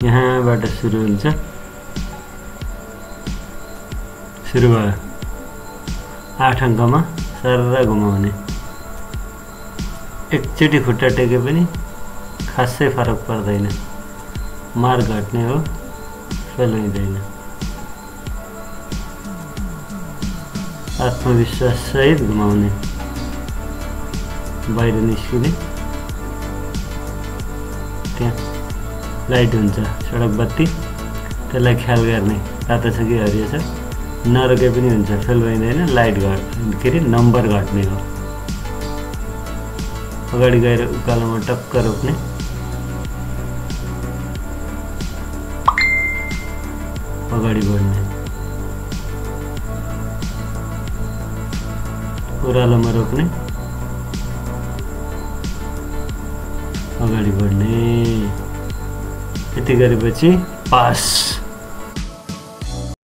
यहाँबाट सुरु हुन्छ। सुरु भयो। आठ अङ्कमा सर घुमाउने। एकचोटि खुट्टा टेके पनि खासै फरक पर्दैन। मार्क घट्ने हो फेल हुँदैन आत्मविश्वास घुमाउने। बाहिर निस्किने। त्यहाँ लाइट हुन्छ सडक बत्ती त्यसलाई ख्याल गर्ने। तातो छ कि हरियो छ? नरोके पनि हुन्छ फेल भइँदैन लाइट घट के अरे? नम्बर घट्ने हो। अगाडि गएर उकालोमा टक्क रोक्ने अगाडि बढ्ने। ओह्रालोमा रोक्ने अगाडि बढ्ने। यति गरेपछि पास।